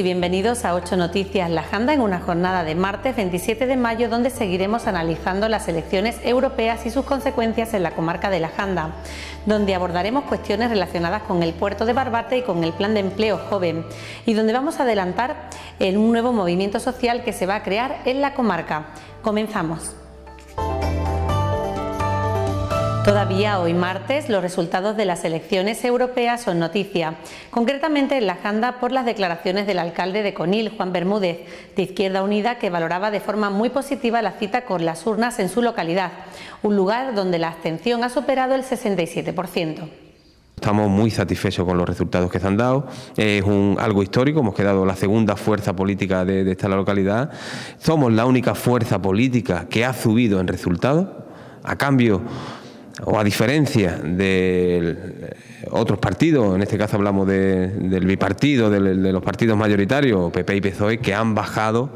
y bienvenidos a 8 Noticias La Janda en una jornada de martes 27 de mayo donde seguiremos analizando las elecciones europeas y sus consecuencias en la comarca de La Janda, donde abordaremos cuestiones relacionadas con el puerto de Barbate y con el plan de empleo joven y donde vamos a adelantar en un nuevo movimiento social que se va a crear en la comarca. Comenzamos. Todavía hoy martes los resultados de las elecciones europeas son noticia, concretamente en la agenda por las declaraciones del alcalde de Conil, Juan Bermúdez, de Izquierda Unida, que valoraba de forma muy positiva la cita con las urnas en su localidad, un lugar donde la abstención ha superado el 67%. Estamos muy satisfechos con los resultados que se han dado. Es algo histórico, hemos quedado la segunda fuerza política de, de esta localidad. Somos la única fuerza política que ha subido en resultados. A cambio, ou a diferencia de otros partidos, en este caso hablamos del bipartido, de, de, los partidos mayoritarios, PP y PSOE, que han bajado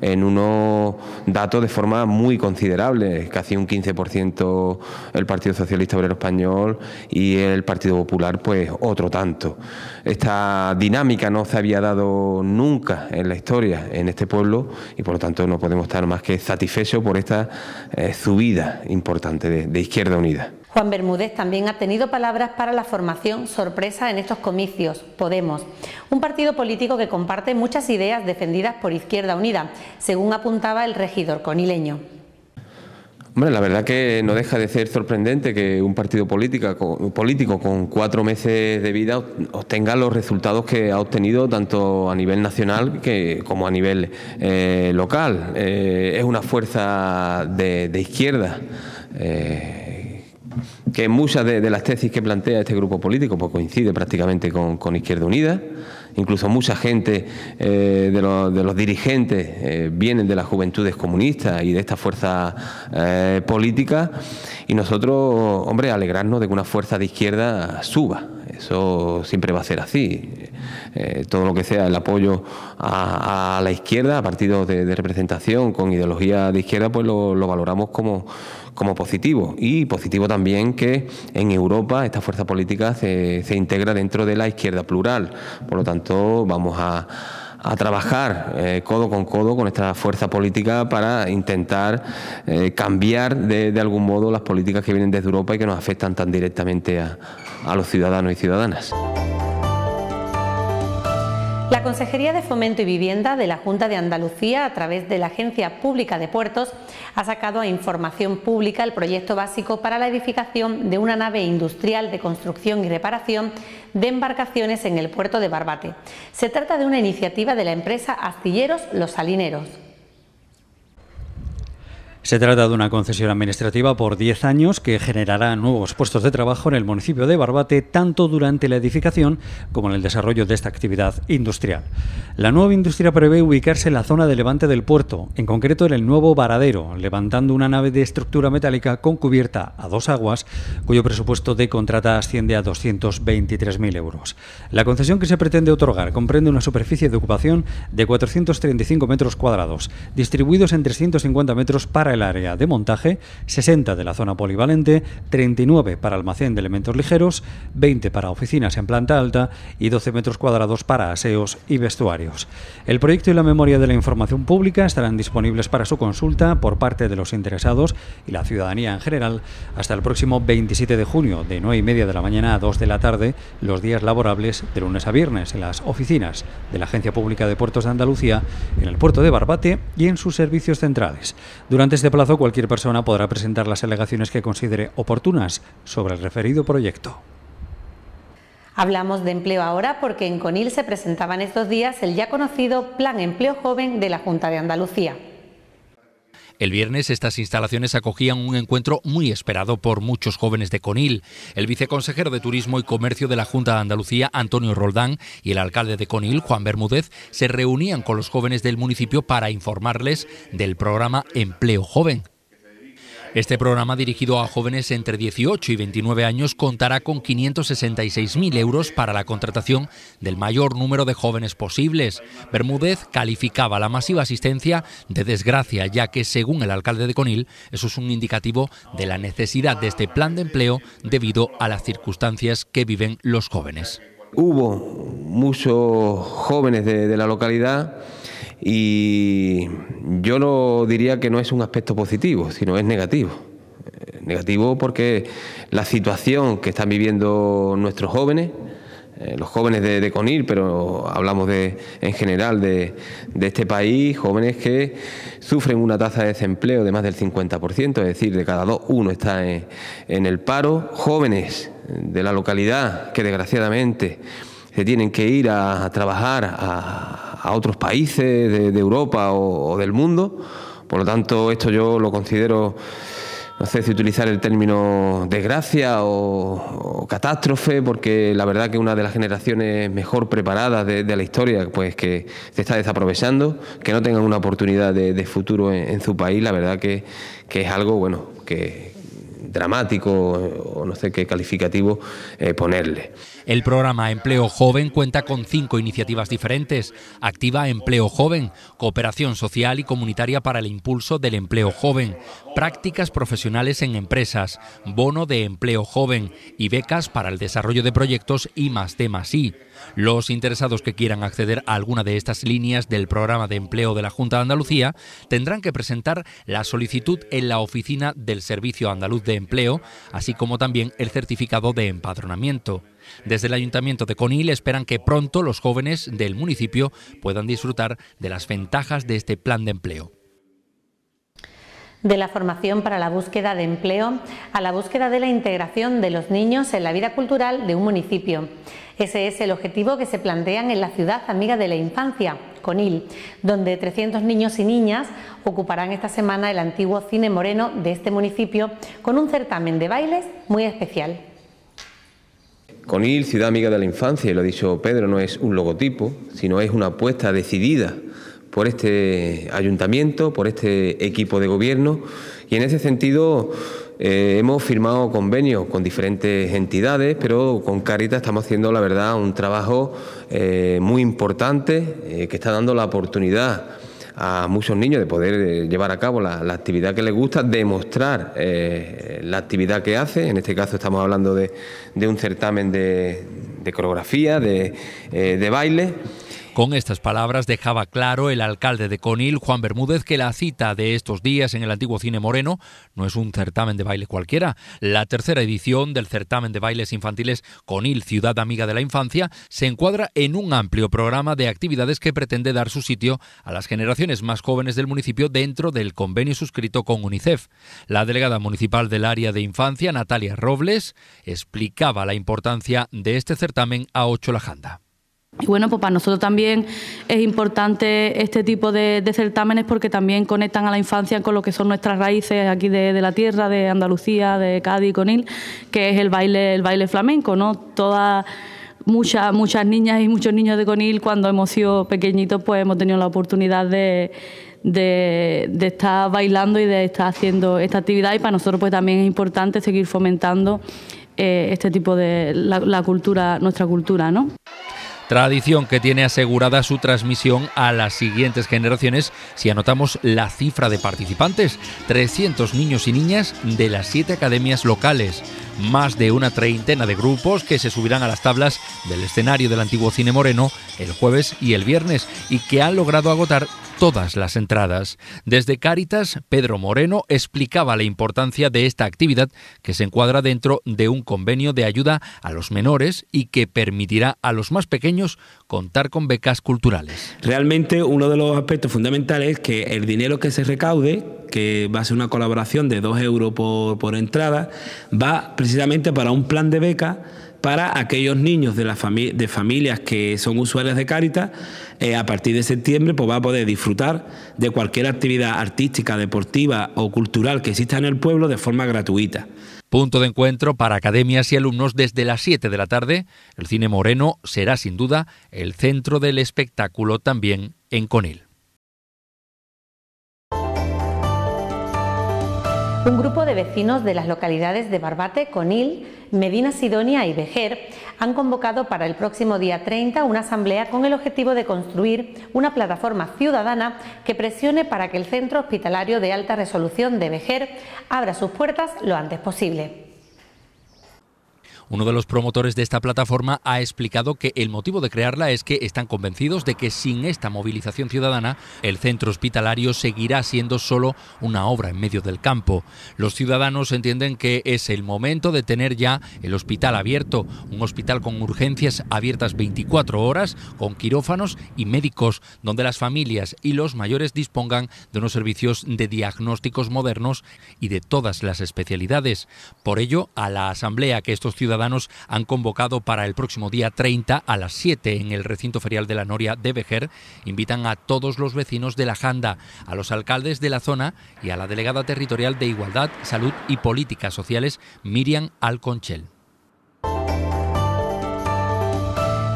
en unos datos de forma muy considerable, casi un 15% el Partido Socialista Obrero Español y el Partido Popular, pues otro tanto. Esta dinámica no se había dado nunca en la historia en este pueblo y por lo tanto no podemos estar más que satisfechos por esta eh, subida importante de, de Izquierda Unida. Juan Bermúdez también ha tenido palabras para la formación sorpresa en estos comicios, Podemos, un partido político que comparte muchas ideas defendidas por Izquierda Unida, según apuntaba el regidor conileño. Hombre, la verdad que no deja de ser sorprendente que un partido político con cuatro meses de vida obtenga los resultados que ha obtenido tanto a nivel nacional como a nivel eh, local. Eh, es una fuerza de, de izquierda. Eh, que muchas de, de, las tesis que plantea este grupo político pues coincide prácticamente con, Izquierda Unida. Incluso mucha gente eh, de, los, dirigentes eh, vienen de las juventudes comunistas y de esta fuerza eh, política. Y nosotros, hombre, alegrarnos de que una fuerza de izquierda suba. Eso siempre va a ser así. Eh, todo lo que sea el apoyo a, la izquierda, a partidos de, representación con ideología de izquierda, pues lo, lo valoramos como, como positivo. Y positivo también que en Europa esta fuerza política se, se integra dentro de la izquierda plural. Por lo tanto, vamos a a trabajar eh, codo con codo con esta fuerza política para intentar eh, cambiar de, de, algún modo las políticas que vienen desde Europa y que nos afectan tan directamente a, a los ciudadanos y ciudadanas. La Consejería de Fomento y Vivienda de la Junta de Andalucía, a través de la Agencia Pública de Puertos, ha sacado a información pública el proyecto básico para la edificación de una nave industrial de construcción y reparación de embarcaciones en el puerto de Barbate. Se trata de una iniciativa de la empresa Astilleros Los Salineros. Se trata de una concesión administrativa por 10 años que generará nuevos puestos de trabajo en el municipio de Barbate, tanto durante la edificación como en el desarrollo de esta actividad industrial. La nueva industria prevé ubicarse en la zona de levante del puerto, en concreto en el nuevo varadero, levantando una nave de estructura metálica con cubierta a dos aguas, cuyo presupuesto de contrata asciende a 223.000 euros. La concesión que se pretende otorgar comprende una superficie de ocupación de 435 metros cuadrados, distribuidos en 350 metros para el área de montaje, 60 de la zona polivalente, 39 para almacén de elementos ligeros, 20 para oficinas en planta alta y 12 metros cuadrados para aseos y vestuarios. El proyecto y la memoria de la información pública estarán disponibles para su consulta por parte de los interesados y la ciudadanía en general hasta el próximo 27 de junio, de 9 y media de la mañana a 2 de la tarde, los días laborables de lunes a viernes en las oficinas de la Agencia Pública de Puertos de Andalucía, en el puerto de Barbate y en sus servicios centrales. Durante este plazo, cualquier persona podrá presentar las alegaciones que considere oportunas sobre el referido proyecto. Hablamos de empleo ahora porque en Conil se presentaba en estos días el ya conocido Plan Empleo Joven de la Junta de Andalucía. El viernes estas instalaciones acogían un encuentro muy esperado por muchos jóvenes de Conil. El viceconsejero de Turismo y Comercio de la Junta de Andalucía, Antonio Roldán, y el alcalde de Conil, Juan Bermúdez, se reunían con los jóvenes del municipio para informarles del programa Empleo Joven. Este programa dirigido a jóvenes entre 18 y 29 años contará con 566.000 euros para la contratación del mayor número de jóvenes posibles. Bermúdez calificaba la masiva asistencia de desgracia, ya que, según el alcalde de Conil, eso es un indicativo de la necesidad de este plan de empleo debido a las circunstancias que viven los jóvenes. hubo muchos jóvenes de, la localidad y yo no diría que no es un aspecto positivo, sino es negativo. Eh, negativo porque la situación que están viviendo nuestros jóvenes, eh, los jóvenes de, Conil, pero hablamos de, en general de, este país, jóvenes que sufren una tasa de desempleo de más del 50%, es decir, de cada dos uno está en, el paro, jóvenes de la localidad que desgraciadamente se tienen que ir a, trabajar a, otros países de, Europa o del mundo, por lo tanto esto yo lo considero no sé si utilizar el término desgracia o, catástrofe, porque la verdad que una de las generaciones mejor preparadas de, la historia, pues que se está desaprovechando, que no tengan una oportunidad de, futuro en, su país, la verdad que, que es algo, bueno, que, dramático o no sé qué calificativo eh, ponerle. El programa Empleo Joven cuenta con cinco iniciativas diferentes. Activa Empleo Joven, cooperación social y comunitaria para el impulso del empleo joven, prácticas profesionales en empresas, bono de empleo joven y becas para el desarrollo de proyectos y más temas y. Los interesados que quieran acceder a alguna de estas líneas del programa de empleo de la Junta de Andalucía tendrán que presentar la solicitud en la oficina del Servicio Andaluz de Empleo, así como también el certificado de empadronamiento. Desde el Ayuntamiento de Conil esperan que pronto los jóvenes del municipio puedan disfrutar de las ventajas de este plan de empleo de la formación para la búsqueda de empleo a la búsqueda de la integración de los niños en la vida cultural de un municipio. Ese es el objetivo que se plantean en la ciudad amiga de la infancia, Conil, donde 300 niños y niñas ocuparán esta semana el antiguo Cine Moreno de este municipio con un certamen de bailes muy especial. Conil, Ciudad Amiga de la Infancia, y lo ha dicho Pedro, no es un logotipo, sino es una apuesta decidida por este ayuntamiento, por este equipo de gobierno y en ese sentido eh, hemos firmado convenios con diferentes entidades, pero con Caritas estamos haciendo, la verdad, un trabajo eh, muy importante eh, que está dando la oportunidad a muchos niños de poder llevar a cabo la, actividad que les gusta, demostrar la actividad que hace. En este caso estamos hablando de, un certamen de, coreografía, de, de baile. Con estas palabras dejaba claro el alcalde de Conil, Juan Bermúdez, que la cita de estos días en el antiguo Cine Moreno no es un certamen de baile cualquiera. La tercera edición del certamen de bailes infantiles Conil, Ciudad Amiga de la Infancia, se encuadra en un amplio programa de actividades que pretende dar su sitio a las generaciones más jóvenes del municipio dentro del convenio suscrito con UNICEF. La delegada municipal del área de infancia, Natalia Robles, explicaba la importancia de este certamen a Ocho Lajanda. Y bueno, pues para nosotros también es importante este tipo de, certámenes porque también conectan a la infancia con lo que son nuestras raíces aquí de, la tierra, de Andalucía, de Cádiz Conil, que es el baile, el baile flamenco, ¿no? Todas muchas, muchas niñas y muchos niños de Conil, cuando hemos sido pequeñitos, pues hemos tenido la oportunidad de, estar bailando y de estar haciendo esta actividad y para nosotros pues también es importante seguir fomentando eh, este tipo de la cultura, nuestra cultura, ¿no? Tradición que tiene asegurada su transmisión a las siguientes generaciones si anotamos la cifra de participantes, 300 niños y niñas de las siete academias locales, más de una treintena de grupos que se subirán a las tablas del escenario del antiguo Cine Moreno el jueves y el viernes y que han logrado agotar todas las entradas. Desde Cáritas, Pedro Moreno explicaba la importancia de esta actividad que se encuadra dentro de un convenio de ayuda a los menores y que permitirá a los más pequeños contar con becas culturales. Realmente uno de los aspectos fundamentales es que el dinero que se recaude, que va a ser una colaboración de 2 euros por, por entrada, va precisamente para un plan de beca para aquellos niños de, familias que son usuarios de Cáritas, eh, a partir de septiembre pues va a poder disfrutar de cualquier actividad artística, deportiva o cultural que exista en el pueblo de forma gratuita. Punto de encuentro para academias y alumnos desde las 7 de la tarde. El Cine Moreno será sin duda el centro del espectáculo también en Conil. Un grupo de vecinos de las localidades de Barbate, Conil, Medina Sidonia y Vejer han convocado para el próximo día 30 una asamblea con el objetivo de construir una plataforma ciudadana que presione para que el Centro Hospitalario de Alta Resolución de Vejer abra sus puertas lo antes posible. Uno de los promotores de esta plataforma ha explicado que el motivo de crearla es que están convencidos de que sin esta movilización ciudadana el centro hospitalario seguirá siendo solo una obra en medio del campo. Los ciudadanos entienden que es el momento de tener ya el hospital abierto, un hospital con urgencias abiertas 24 horas, con quirófanos y médicos, donde las familias y los mayores dispongan de unos servicios de diagnósticos modernos y de todas las especialidades. Por ello, a la asamblea que estos han convocado para el próximo día 30 a las 7 en el recinto ferial de la Noria de Vejer, invitan a todos los vecinos de la Janda, a los alcaldes de la zona y a la delegada territorial de Igualdad, Salud y Políticas Sociales, Miriam Alconchel.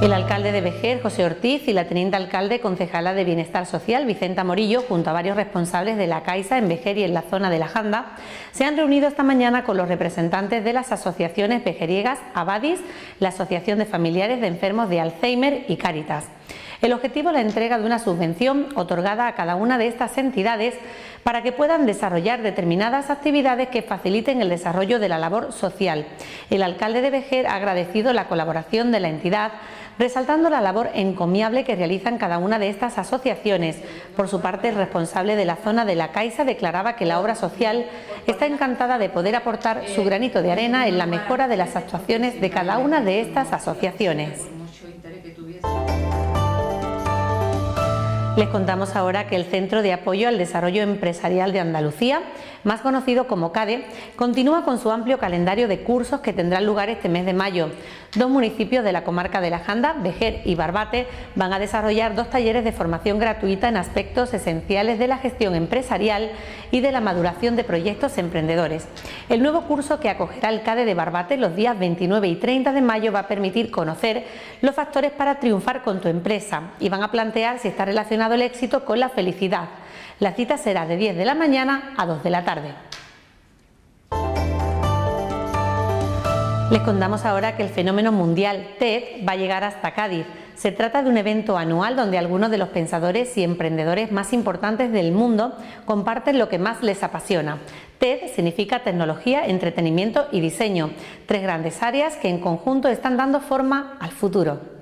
El alcalde de Vejer, José Ortiz, y la teniente alcalde concejala de Bienestar Social, Vicenta Morillo, junto a varios responsables de la Caixa en Vejer y en la zona de la Janda, se han reunido esta mañana con los representantes de las asociaciones vejeriegas Abadis, la Asociación de Familiares de Enfermos de Alzheimer y Cáritas. El objetivo es la entrega de una subvención otorgada a cada una de estas entidades para que puedan desarrollar determinadas actividades que faciliten el desarrollo de la labor social. El alcalde de Vejer ha agradecido la colaboración de la entidad resaltando la labor encomiable que realizan cada una de estas asociaciones. Por su parte, el responsable de la zona de la Caixa declaraba que la obra social está encantada de poder aportar su granito de arena en la mejora de las actuaciones de cada una de estas asociaciones. Les contamos ahora que el Centro de Apoyo al Desarrollo Empresarial de Andalucía, más conocido como CADE, continúa con su amplio calendario de cursos que tendrán lugar este mes de mayo. Dos municipios de la comarca de la Janda, Vejer y Barbate, van a desarrollar dos talleres de formación gratuita en aspectos esenciales de la gestión empresarial y de la maduración de proyectos emprendedores. El nuevo curso que acogerá el CADE de Barbate los días 29 y 30 de mayo va a permitir conocer los factores para triunfar con tu empresa y van a plantear si está relacionado el éxito con la felicidad. La cita será de 10 de la mañana a 2 de la tarde. Les contamos ahora que el fenómeno mundial TED va a llegar hasta Cádiz. Se trata de un evento anual donde algunos de los pensadores y emprendedores más importantes del mundo comparten lo que más les apasiona. TED significa tecnología, entretenimiento y diseño, tres grandes áreas que en conjunto están dando forma al futuro.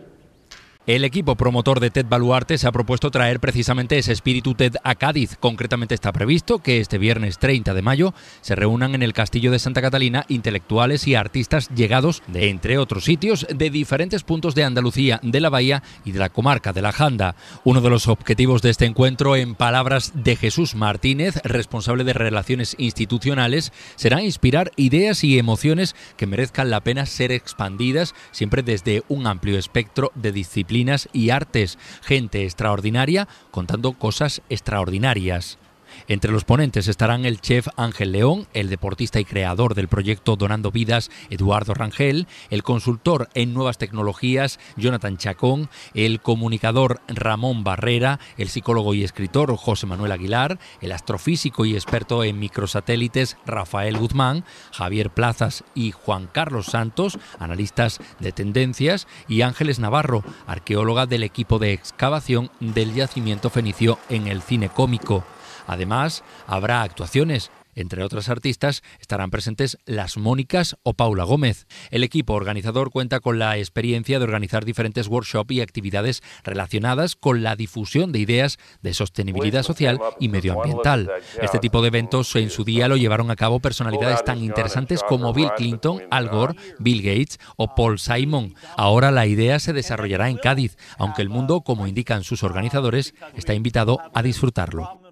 El equipo promotor de TED Baluarte se ha propuesto traer precisamente ese espíritu TED a Cádiz. Concretamente está previsto que este viernes 30 de mayo se reúnan en el Castillo de Santa Catalina intelectuales y artistas llegados de, entre otros sitios, de diferentes puntos de Andalucía, de la Bahía y de la comarca de la Janda. Uno de los objetivos de este encuentro, en palabras de Jesús Martínez, responsable de Relaciones Institucionales, será inspirar ideas y emociones que merezcan la pena ser expandidas, siempre desde un amplio espectro de disciplinas y artes, gente extraordinaria contando cosas extraordinarias. Entre los ponentes estarán el chef Ángel León, el deportista y creador del proyecto Donando Vidas Eduardo Rangel, el consultor en nuevas tecnologías Jonathan Chacón, el comunicador Ramón Barrera, el psicólogo y escritor José Manuel Aguilar, el astrofísico y experto en microsatélites Rafael Guzmán, Javier Plazas y Juan Carlos Santos, analistas de tendencias, y Ángeles Navarro, arqueóloga del equipo de excavación del yacimiento fenicio en el cine cómico. Además, habrá actuaciones. Entre otras artistas estarán presentes Las Mónicas o Paula Gómez. El equipo organizador cuenta con la experiencia de organizar diferentes workshops y actividades relacionadas con la difusión de ideas de sostenibilidad social y medioambiental. Este tipo de eventos en su día lo llevaron a cabo personalidades tan interesantes como Bill Clinton, Al Gore, Bill Gates o Paul Simon. Ahora la idea se desarrollará en Cádiz, aunque el mundo, como indican sus organizadores, está invitado a disfrutarlo.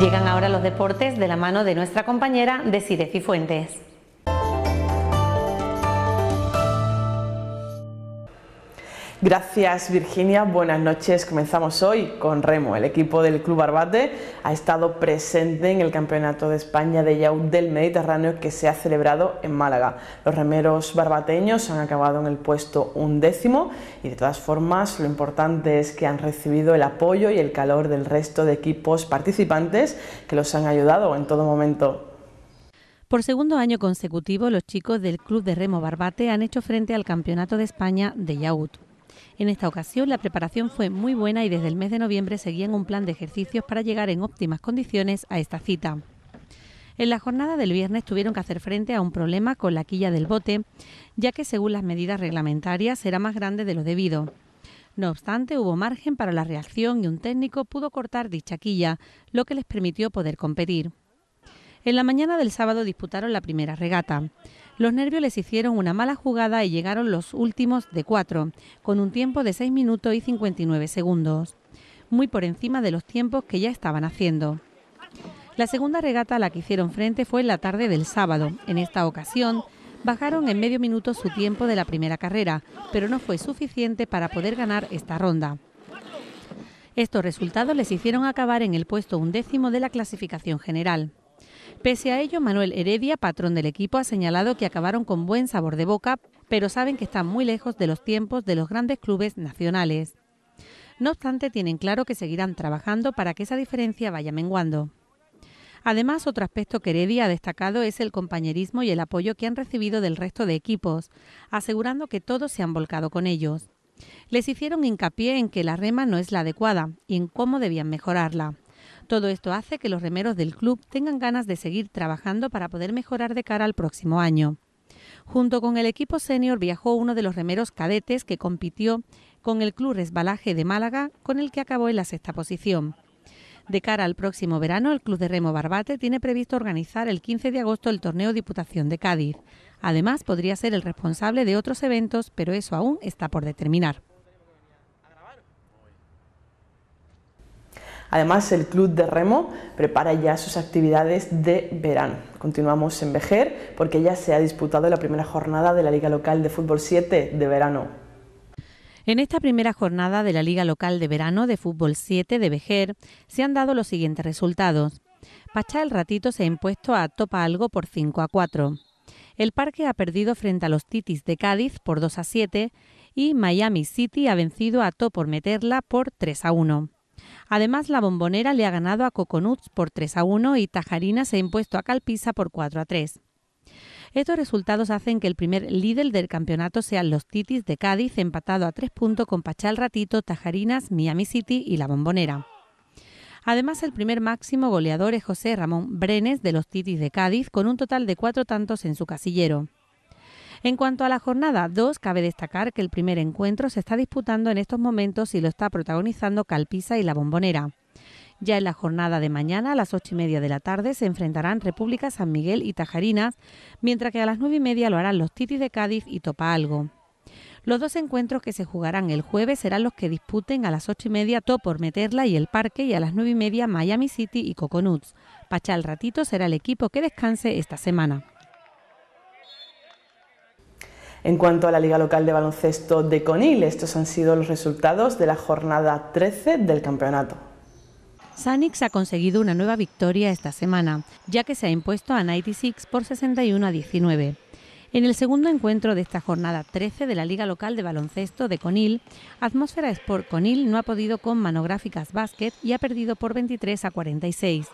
Llegan ahora los deportes de la mano de nuestra compañera Desire Cifuentes. Gracias Virginia, buenas noches. Comenzamos hoy con Remo. El equipo del Club Arbate ha estado presente en el Campeonato de España de Yacht del Mediterráneo que se ha celebrado en Málaga. Los remeros barbateños han acabado en el puesto undécimo y de todas formas lo importante es que han recibido el apoyo y el calor del resto de equipos participantes que los han ayudado en todo momento por segundo año consecutivo, los chicos del Club de Remo Barbate han hecho frente al Campeonato de España de Yaut. En esta ocasión la preparación fue muy buena y desde el mes de noviembre seguían un plan de ejercicios para llegar en óptimas condiciones a esta cita. En la jornada del viernes tuvieron que hacer frente a un problema con la quilla del bote, ya que según las medidas reglamentarias era más grande de lo debido. No obstante, hubo margen para la reacción y un técnico pudo cortar dicha quilla, lo que les permitió poder competir. En la mañana del sábado disputaron la primera regata. Los nervios les hicieron una mala jugada y llegaron los últimos de cuatro, con un tiempo de 6 minutos y 59 segundos, muy por encima de los tiempos que ya estaban haciendo. La segunda regata a la que hicieron frente fue en la tarde del sábado. En esta ocasión, bajaron en medio minuto su tiempo de la primera carrera, pero no fue suficiente para poder ganar esta ronda. Estos resultados les hicieron acabar en el puesto undécimo de la clasificación general. Pese a ello, Manuel Heredia, patrón del equipo, ha señalado que acabaron con buen sabor de boca, pero saben que están muy lejos de los tiempos de los grandes clubes nacionales. No obstante, tienen claro que seguirán trabajando para que esa diferencia vaya menguando. Además, otro aspecto que Heredia ha destacado es el compañerismo y el apoyo que han recibido del resto de equipos, asegurando que todos se han volcado con ellos. Les hicieron hincapié en que la rema no es la adecuada y en cómo debían mejorarla. Todo esto hace que los remeros del club tengan ganas de seguir trabajando para poder mejorar de cara al próximo año. Junto con el equipo senior viajó uno de los remeros cadetes que compitió con el Club Resbalaje de Málaga, con el que acabó en la sexta posición. De cara al próximo verano, el Club de Remo Barbate tiene previsto organizar el 15 de agosto el torneo Diputación de Cádiz. Además, podría ser el responsable de otros eventos, pero eso aún está por determinar. Además, el Club de Remo prepara ya sus actividades de verano. Continuamos en Vejer porque ya se ha disputado la primera jornada de la Liga Local de Fútbol 7 de verano. En esta primera jornada de la Liga Local de Verano de Fútbol 7 de Vejer se han dado los siguientes resultados. Pachá el Ratito se ha impuesto a Topa Algo por 5 a 4. El Parque ha perdido frente a los Titis de Cádiz por 2 a 7 y Miami City ha vencido a To por meterla por 3 a 1. Además, la Bombonera le ha ganado a Coconuts por 3 a 1 y Tajarina se ha impuesto a Calpisa por 4 a 3. Estos resultados hacen que el primer líder del campeonato sean los Titis de Cádiz, empatado a tres puntos con Pachal Ratito, Tajarinas, Miami City y La Bombonera. Además, el primer máximo goleador es José Ramón Brenes de los Titis de Cádiz, con un total de cuatro tantos en su casillero. En cuanto a la jornada 2, cabe destacar que el primer encuentro se está disputando en estos momentos y lo está protagonizando Calpisa y La Bombonera. Ya en la jornada de mañana, a las ocho y media de la tarde, se enfrentarán República San Miguel y Tajarinas, mientras que a las nueve y media lo harán los Titis de Cádiz y Topa Algo. Los dos encuentros que se jugarán el jueves serán los que disputen a las ocho y media Top por Meterla y El Parque y a las nueve y media Miami City y Coconuts. Pachal Ratito será el equipo que descanse esta semana. En cuanto a la Liga Local de Baloncesto de Conil, estos han sido los resultados de la jornada 13 del campeonato. Sanix ha conseguido una nueva victoria esta semana, ya que se ha impuesto a 96 por 61 a 19. En el segundo encuentro de esta jornada 13 de la Liga Local de Baloncesto de Conil, Atmósfera Sport Conil no ha podido con Manográficas Basket y ha perdido por 23 a 46.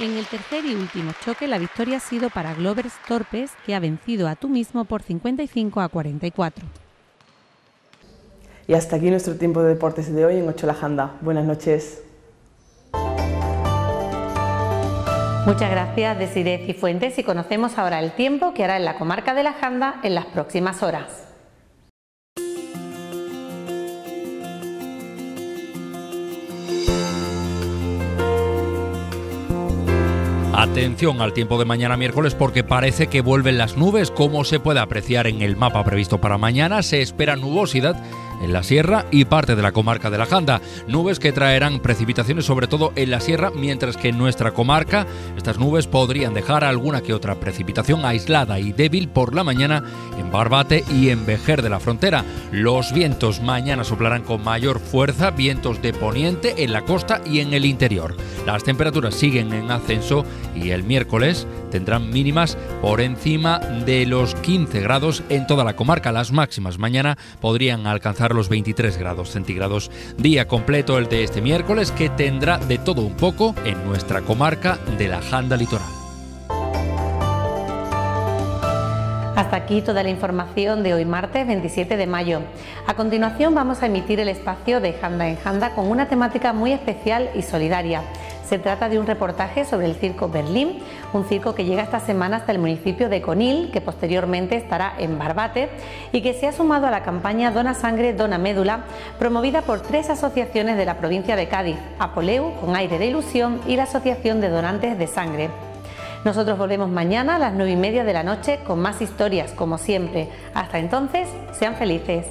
En el tercer y último choque, la victoria ha sido para Glovers Torpes, que ha vencido a tú mismo por 55 a 44. Y hasta aquí nuestro tiempo de deportes de hoy en Ocho La Janda. Buenas noches. Muchas gracias, Desiree Cifuentes, y conocemos ahora el tiempo que hará en la comarca de la Janda en las próximas horas. Atención al tiempo de mañana miércoles porque parece que vuelven las nubes. Como se puede apreciar en el mapa previsto para mañana, se espera nubosidad en la sierra y parte de la comarca de la Janda. Nubes que traerán precipitaciones sobre todo en la sierra, mientras que en nuestra comarca estas nubes podrían dejar alguna que otra precipitación aislada y débil por la mañana en Barbate y en Vejer de la Frontera. Los vientos mañana soplarán con mayor fuerza, vientos de poniente en la costa y en el interior. Las temperaturas siguen en ascenso y el miércoles tendrán mínimas por encima de los 15 grados en toda la comarca. Las máximas mañana podrían alcanzar los 23 grados centígrados. Día completo el de este miércoles que tendrá de todo un poco en nuestra comarca de la Janda Litoral. Hasta aquí toda la información de hoy martes 27 de mayo. A continuación vamos a emitir el espacio de Janda en Janda con una temática muy especial y solidaria Se trata de un reportaje sobre el Circo Berlín, un circo que llega esta semana hasta el municipio de Conil, que posteriormente estará en Barbate y que se ha sumado a la campaña Dona Sangre, Dona Médula, promovida por tres asociaciones de la provincia de Cádiz, Apoleu, con aire de ilusión, y la Asociación de Donantes de Sangre. Nosotros volvemos mañana a las nueve y media de la noche con más historias, como siempre. Hasta entonces, sean felices.